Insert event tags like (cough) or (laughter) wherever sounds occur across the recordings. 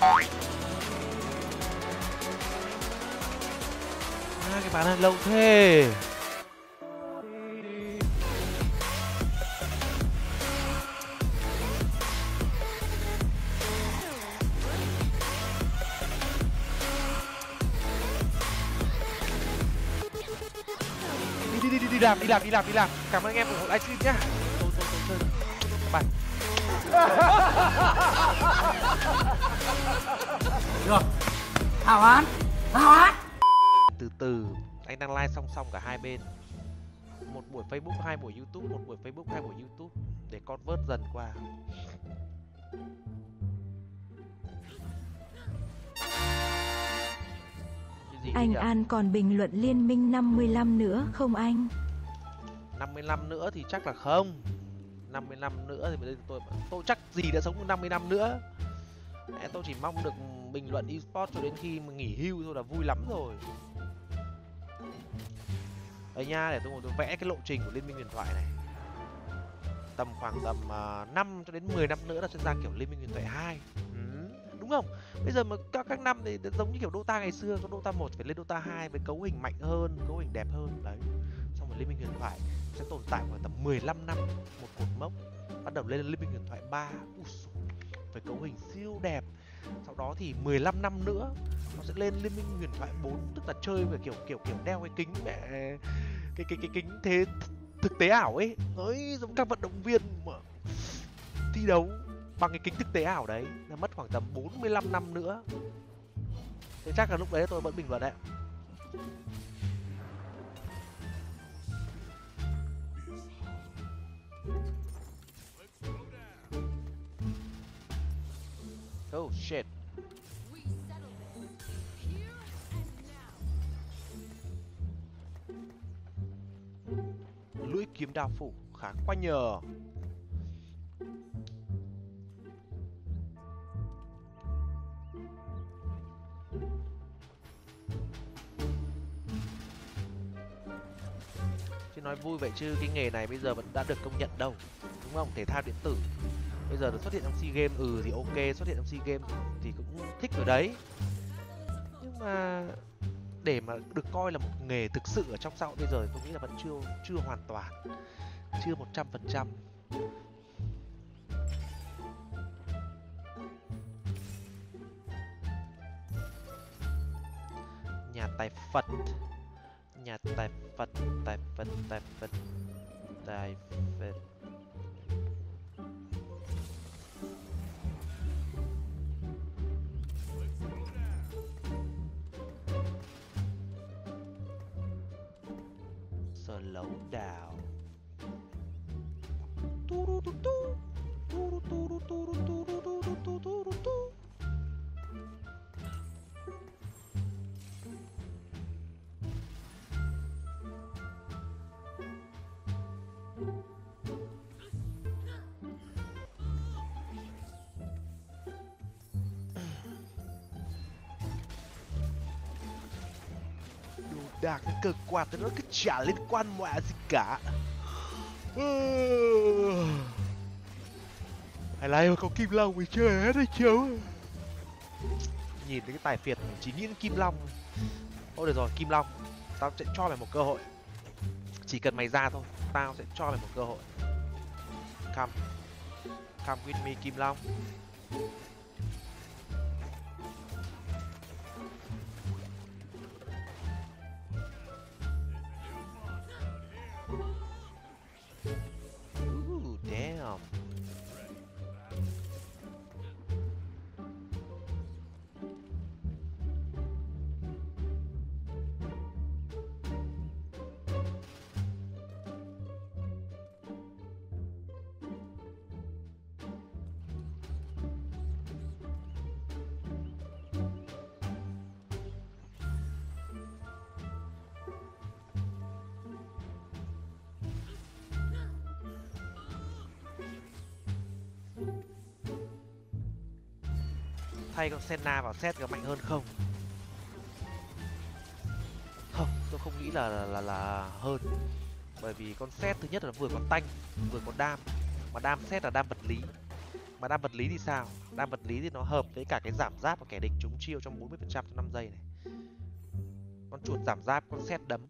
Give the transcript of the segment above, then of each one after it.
à, cái ván này lâu thế. Đi đi đi đi làm đi làm đi làm đi làm. Cảm ơn anh em ủng hộ livestream nhá. Bye (laughs) được hào án. Hào án. Từ từ anh đang live song song cả hai bên. Một buổi facebook hai buổi youtube một buổi facebook hai buổi youtube. Để con vớt dần qua. Cái gì Anh? An còn bình luận liên minh 55 nữa không anh? 55 nữa thì chắc là không. 55 nữa thì bây giờ tôi tôi chắc gì đã sống được 50 năm nữa Mẹ, tôi chỉ mong được bình luận esports cho đến khi mà nghỉ hưu thôi là vui lắm rồi. Ở nha, để tôi ngồi tôi vẽ cái lộ trình của Liên minh huyền thoại này. Tầm khoảng tầm à, uh, 5 cho đến 10 năm nữa là sẽ ra kiểu Liên minh huyền thoại 2 ừ, Đúng không? Bây giờ mà các, các năm thì giống như kiểu Dota ngày xưa Có Dota 1 phải lên Dota 2 với cấu hình mạnh hơn, cấu hình đẹp hơn Đấy. Xong rồi Liên minh huyền thoại sẽ tồn tại khoảng tầm 15 năm một cột mốc. Bắt đầu lên Liên minh huyền thoại 3 Ui với cấu hình siêu đẹp. Sau đó thì 15 năm nữa, nó sẽ lên Liên minh huyền thoại 4 tức là chơi về kiểu kiểu kiểu đeo cái kính mẹ cái cái cái kính thế thực tế ảo ấy. Ấy giống các vận động viên mà thi đấu bằng cái kính thực tế ảo đấy, là mất khoảng tầm 45 năm nữa. Thế chắc là lúc đấy tôi vẫn bình luận đấy. Oh shit. Lưỡi kiếm đao phủ khá quá nhờ. Chứ nói vui vậy chứ cái nghề này bây giờ vẫn đã được công nhận đâu. Đúng không? Thể thao điện tử bây giờ được xuất hiện trong sea games ừ thì ok, xuất hiện trong sea games thì cũng thích rồi đấy. Nhưng mà để mà được coi là một nghề thực sự ở trong xã hội bây giờ thì tôi nghĩ là vẫn chưa chưa hoàn toàn, chưa một trăm phần trăm. Nhà tài phật, nhà tài phật tài phật tài phật tài phật. Sở đạc cái cơ quan thì nó cứ chả liên quan mẹ gì cả. Hay là có kim long mình chơi hết đấy chiếu nhìn thấy cái tài phiệt mình chỉ nghĩ đến kim long. Thôi được rồi, kim long, tao sẽ cho mày một cơ hội. Chỉ cần mày ra thôi, tao sẽ cho mày một cơ hội. Come. Come with me, kim long. Tay con Senna vào set có mạnh hơn không? Không, tôi không nghĩ là là là, là hơn. Bởi vì con set thứ nhất là vừa có tanh, vừa có đam. Mà đam set là đam vật lý. mà đam vật lý thì sao đam vật lý thì nó hợp với cả cái giảm giáp của kẻ địch trúng chiêu trong 40% trong 5 giây này con chuột giảm giáp con xét đấm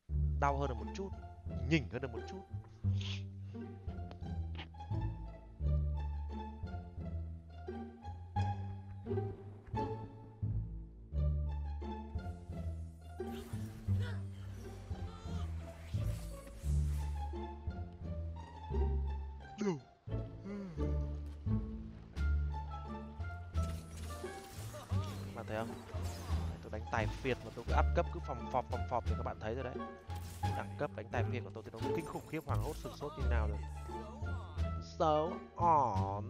đau hơn được một chút nhỉnh hơn được một chút thấy không? Tôi đánh tài phiệt mà tôi cứ áp cấp cứ phòng phọp phòng phọp thì các bạn thấy rồi đấy. Đẳng cấp đánh tài phiệt của tôi thì nó kinh khủng, khiếp hoàng hốt sửng sốt như nào rồi. So on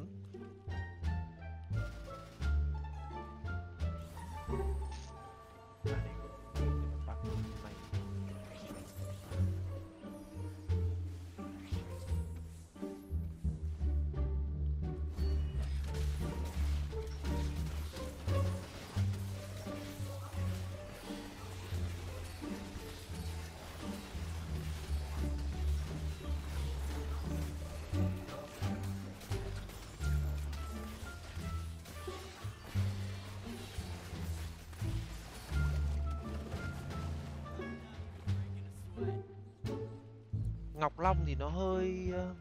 Ngọc Long thì nó hơi ờ,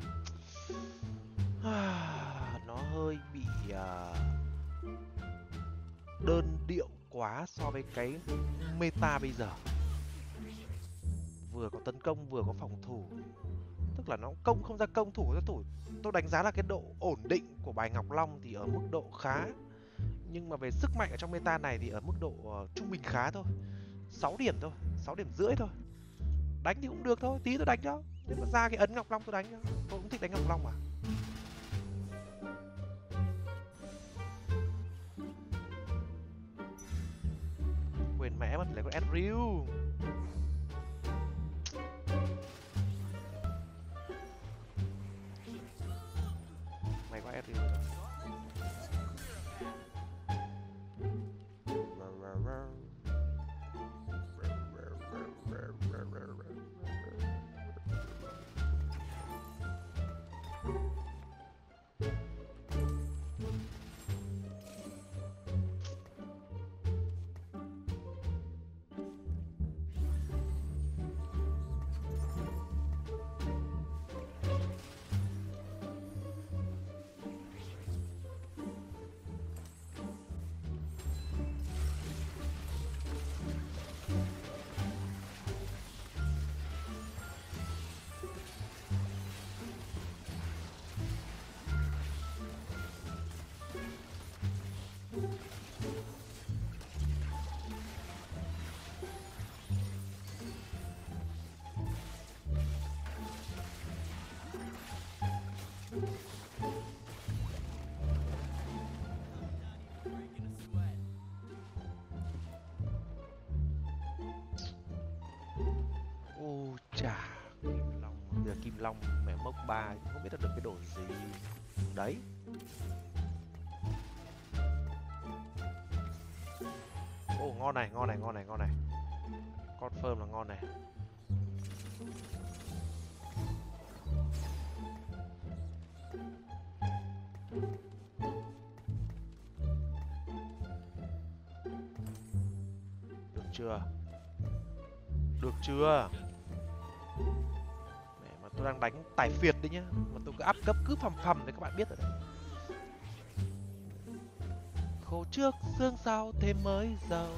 (sighs) à, nó hơi bị à, đơn điệu quá so với cái meta bây giờ. Vừa có tấn công vừa có phòng thủ. Tức là nó công không ra công thủ ra thủ. Tôi đánh giá là cái độ ổn định của bài Ngọc Long thì ở mức độ khá. Nhưng mà về sức mạnh ở trong meta này thì ở mức độ uh, trung bình khá thôi. 6 điểm thôi 6 điểm rưỡi thôi. Đánh thì cũng được thôi tí tôi đánh cho nếu mà ra cái ấn ngọc long tôi đánh cho tôi cũng thích đánh ngọc long mà. Quyền mẹ mất, lại con Andrew. Long mẹ mốc ba, không biết là được cái đồ gì. Đấy. Ô, ngon này ngon này ngon này ngon này. Confirm là ngon này. Được chưa? Được chưa? Tôi đang đánh tài phiệt đấy nhá. Mà tôi cứ áp cấp cứ phầm phầm thì các bạn biết rồi đấy. Khổ trước, xương sau thêm mới giàu.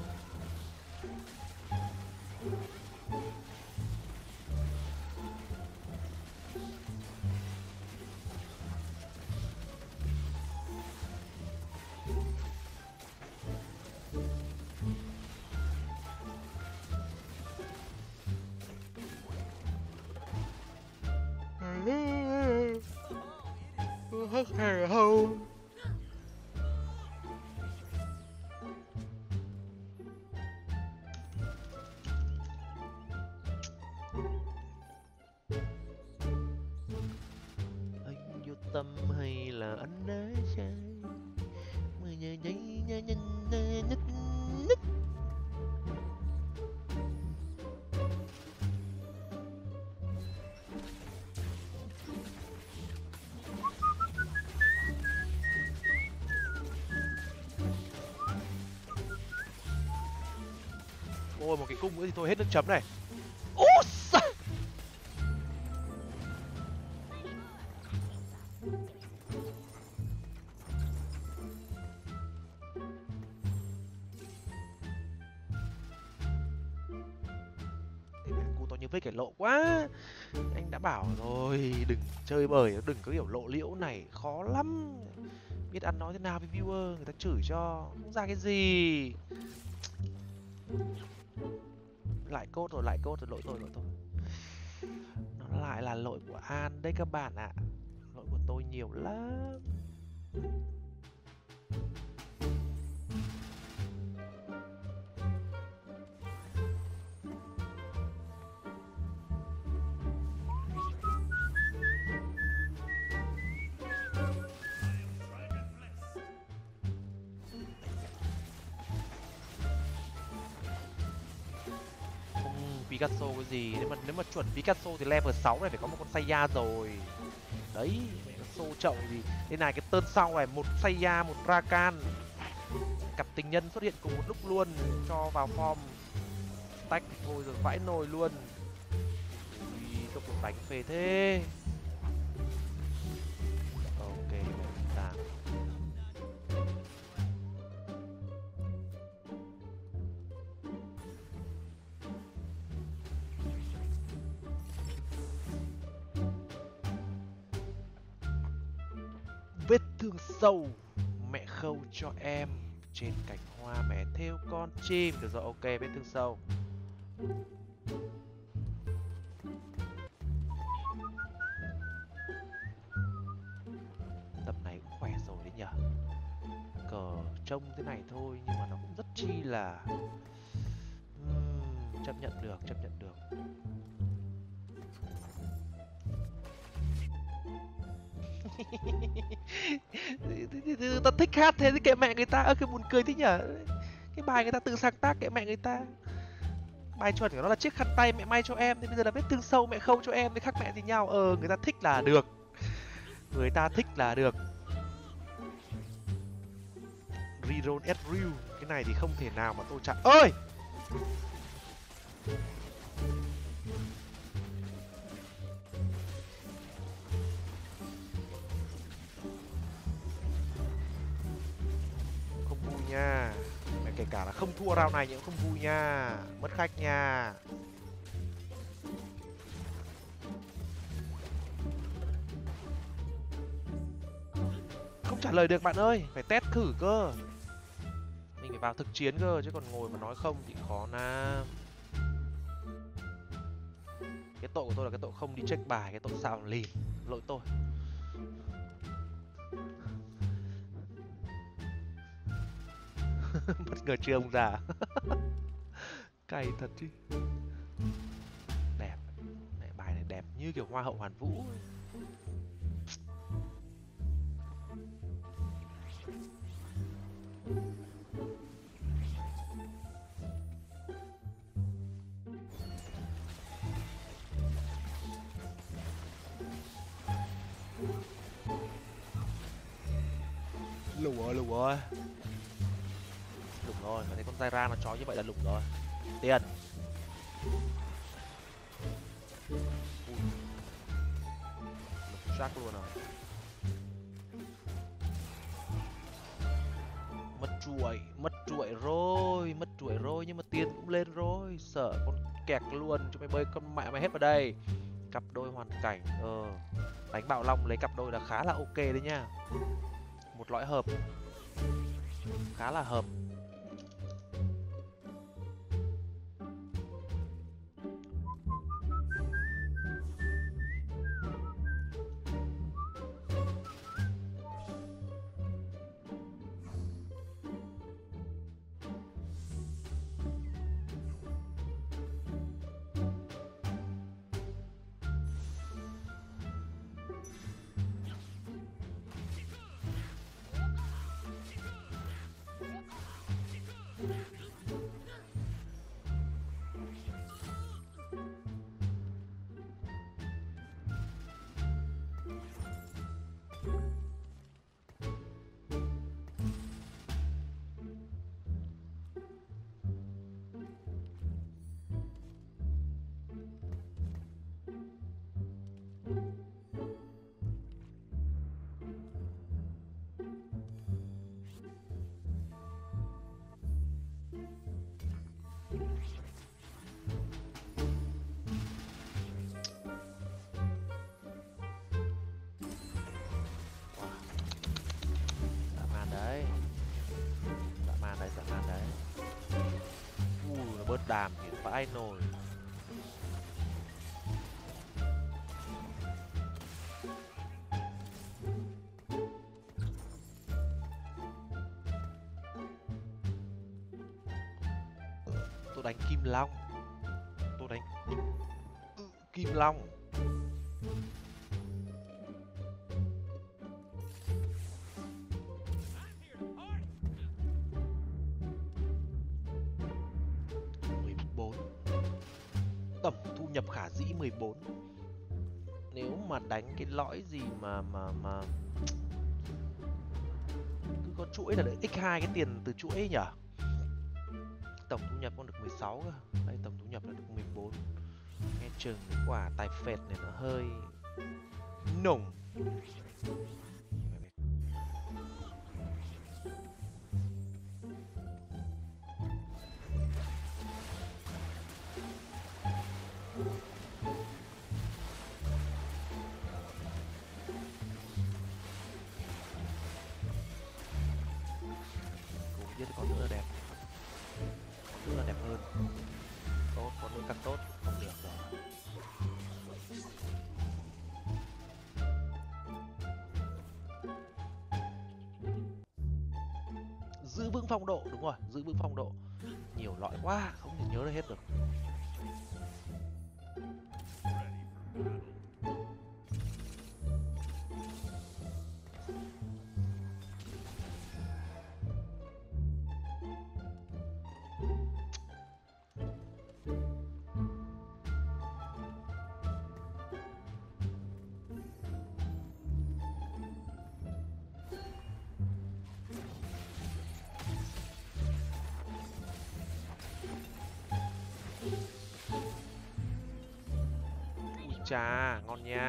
Ôi một cái cung nữa thì thôi hết nước chấm này. Như vết cái lộ quá. Anh đã bảo rồi đừng chơi bời đừng có kiểu lộ liễu này khó lắm. Biết ăn nói thế nào với viewer người ta chửi cho không ra cái gì lại cốt rồi, lại cốt rồi, lỗi tôi lỗi tôi. Nó lại là lỗi của an. Đây các bạn ạ, lỗi của tôi nhiều lắm. Picasso cái gì. Nếu mà nếu mà chuẩn Picasso thì level 6 này phải có một con Saya rồi. Đấy Picasso chậu gì thế này cái tên sau này một Saya một Rakan. Cặp tình nhân xuất hiện cùng một lúc luôn cho vào form tách thôi rồi vãi nồi luôn. Ui, tốc đánh phê thế. Thương sâu. Mẹ khâu cho em trên cành hoa mẹ theo con chim. Được rồi ok vết thương sâu. Tập này cũng khỏe rồi đấy nhở cờ trông thế này thôi nhưng mà nó cũng rất chi là uhm, chấp nhận được chấp nhận được. Ta thích hát thế thì kệ mẹ người ta. Ơ, cái buồn cười thế nhở cái bài người ta tự sáng tác, kệ mẹ người ta. Bài chuẩn của nó là chiếc khăn tay mẹ may cho em thì bây giờ là vết thương sâu mẹ khâu cho em thì khác mẹ gì nhau. Ờ người ta thích là được. Người ta thích là được. Reroll at real cái này thì không thể nào mà tôi chặn ơi kể cả là không thua round này nhưng cũng không vui nha. Mất khách nha. Không trả lời được bạn ơi, phải test thử cơ. Mình phải vào thực chiến cơ, chứ còn ngồi mà nói không thì khó lắm. Cái tội của tôi là cái tội không đi check bài, cái tội sao lìn lỗi tôi. (laughs) bất ngờ chưa ông già. (laughs) Cay thật chứ. Đẹp. Này, bài này đẹp như kiểu hoa hậu hoàn vũ ấy. lùa lùa rồi ra nó chó như vậy là lủng rồi. Tiền. Ui. luôn rồi mất chuỗi mất chuỗi rồi, mất chuỗi rồi nhưng mà tiền cũng lên rồi. Sợ con kẹt luôn, cho mày bơi con mẹ mày hết vào đây. Cặp đôi hoàn cảnh ờ. Đánh bạo long lấy cặp đôi là khá là ok đấy nha. Một lõi hợp. Khá là hợp. Đàm thì phải nồi? Tôi đánh kim long. Tôi đánh kim long. Nhập khả dĩ 14 nếu mà đánh cái lõi gì mà mà mà cứ có chuỗi là được x2 cái tiền từ chuỗi ấy nhở tổng thu nhập con được 16 cơ. Đây, tổng thu nhập là được 14 nghe chừng cái quả tài phệt này nó hơi nồng. Giữ vững phong độ. Nhiều loại quá. Trà ngon nha.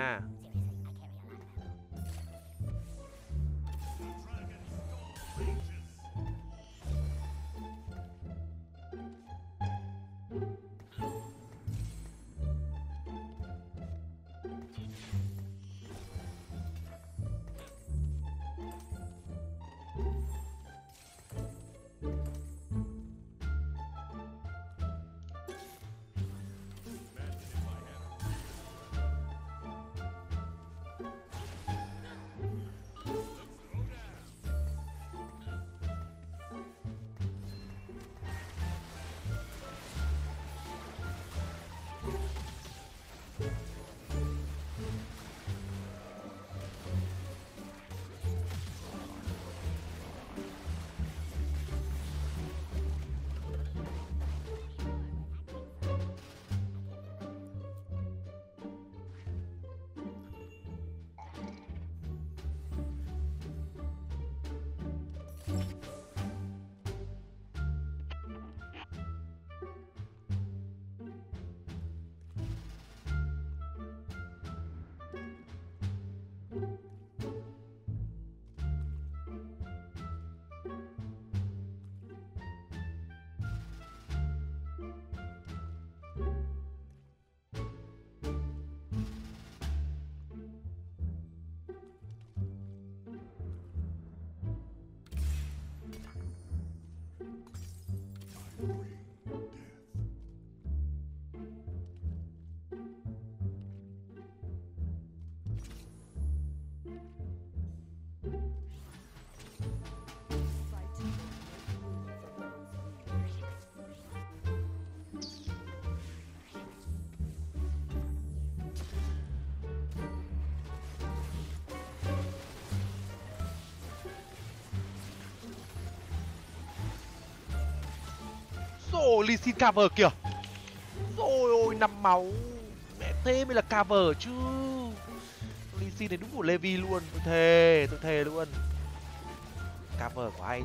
Rồi Lee Sin cover kìa. Rồi ôi, năm máu. Mẹ, thế mới là cover chứ. Lee Sin này đúng của Levi luôn. Tôi thề tôi thề luôn. Cover của anh.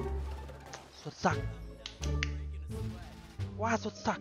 Xuất sắc. Quá xuất sắc.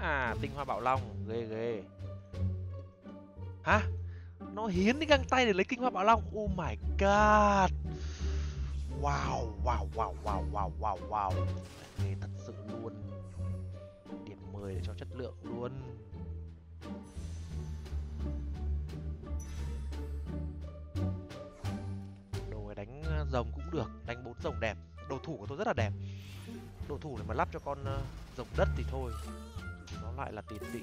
à tinh hoa bạo long. Ghê ghê. Hả? Nó hiến cái găng tay để lấy kinh hoa bạo long. Oh my god. Wow wow wow wow wow wow wow. Ghê thật sự luôn. Điểm 10 để cho chất lượng luôn. Đồ này đánh ờ, rồng cũng được. Đánh bốn rồng đẹp. Đồ thủ của tôi rất là đẹp. Đồ thủ để mà lắp cho con ờ, rồng đất thì thôi nó lại là tiền tỷ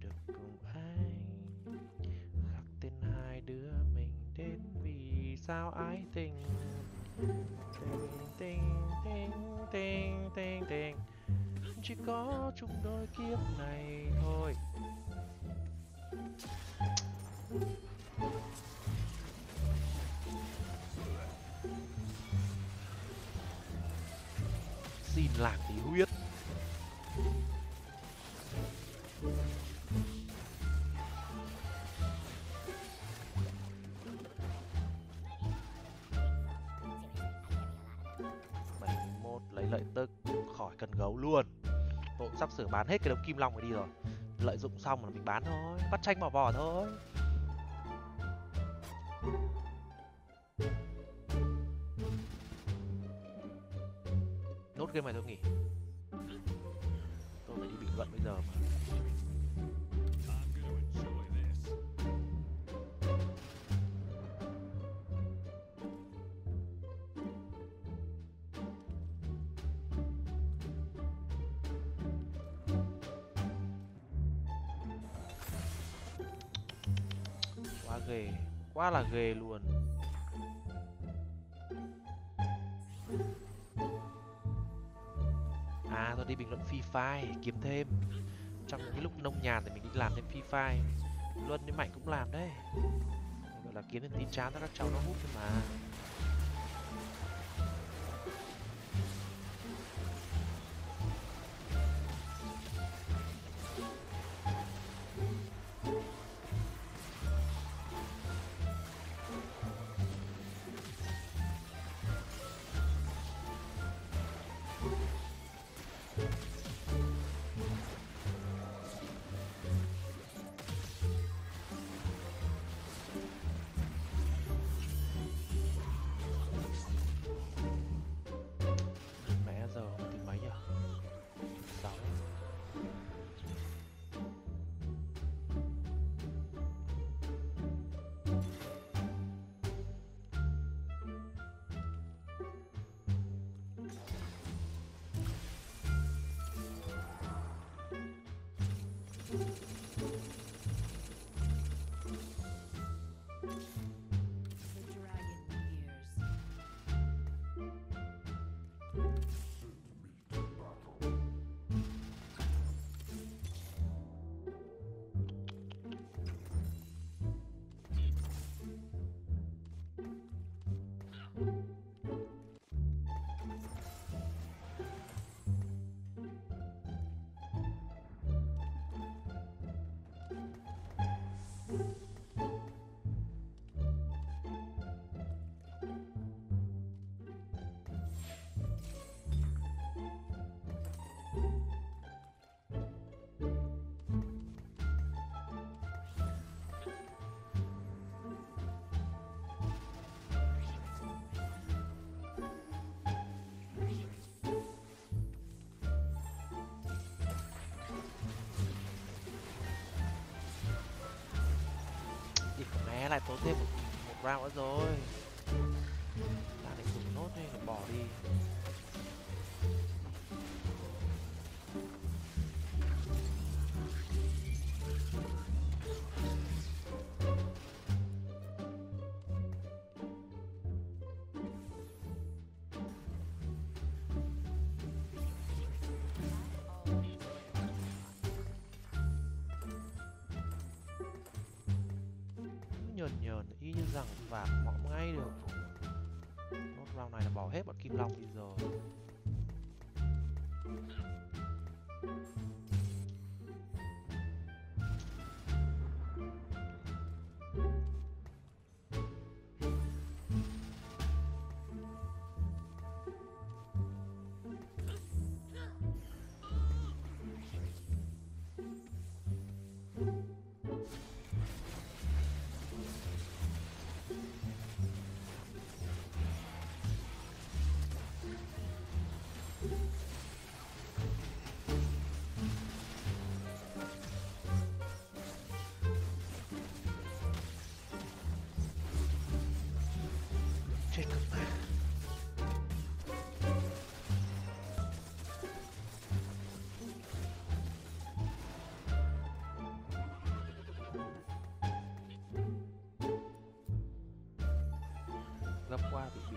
Được cùng anh khắc tên hai đứa mình đến? Vì sao ái tình tình tình tình tình tình chỉ có chung đôi kiếp này thôi. Xin lạc tí huyết. Sửa bán hết cái đống kim long này đi rồi. Lợi dụng xong là mình bán thôi, bắt tranh bỏ vỏ thôi. Nốt game này tôi nghỉ. Ghê, quá là ghê luôn. À tôi đi bình luận free fire, kiếm thêm. Trong những cái lúc nông nhàn thì mình đi làm thêm free fire. Luân với mạnh cũng làm đấy. Gọi là kiếm thêm tí chán cho các cháu nó hút thôi mà. Đi lại tốn thêm một, một round nữa rồi. Ta định dùng nốt đi bỏ đi. Nhờn nhờn y như rằng vàng mõm ngay được nốt round này là bỏ hết bọn kim long đi rồi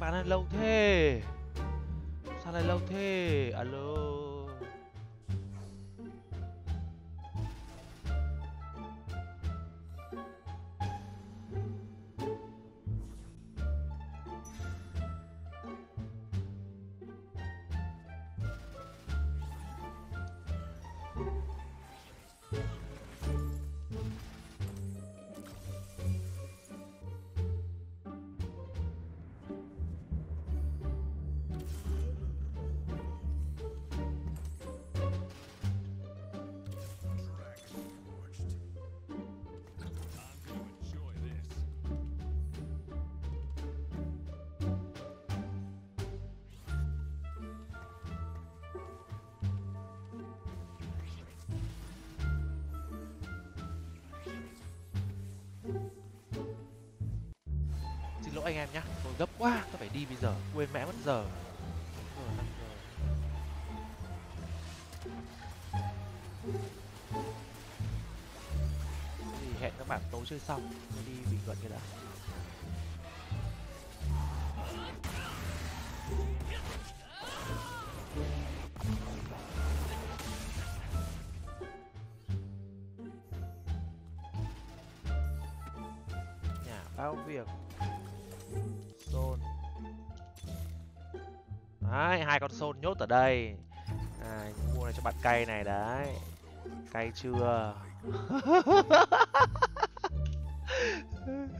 Ván này lâu thế? Sao lại lâu thế? Alo. Lỗi anh em nhá. Tôi gấp quá, tôi phải đi bây giờ. Quên mẹ mất giờ. Thì hẹn các bạn tối chơi xong tôi đi bình luận cái đã. Nhà bao việc? Zone Đấy, hai con sôn nhốt ở đây. À, Mua này cho bạn cay này đấy. Cay chưa? (laughs)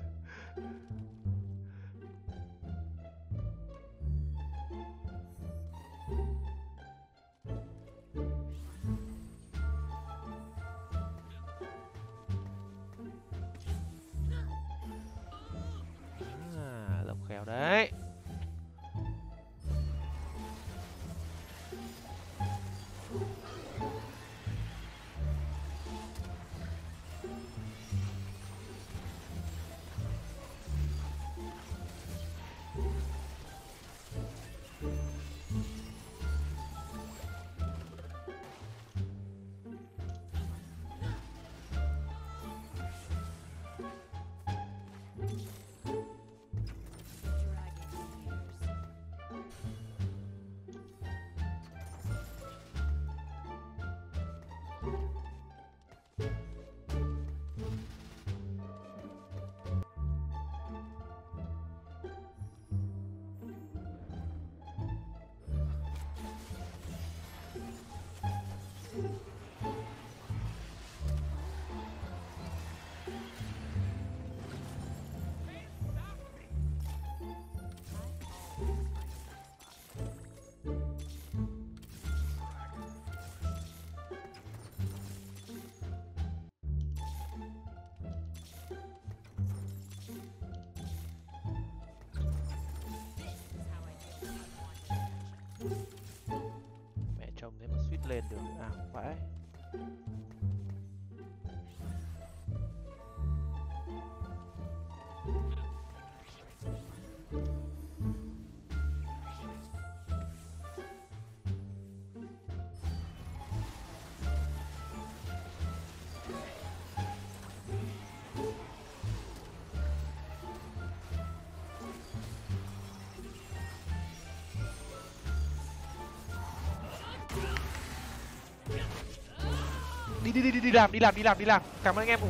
(laughs) à, đấy. Đường ảo à vãi đi đi đi đi đi làm đi làm đi làm đi làm cảm ơn anh em ủng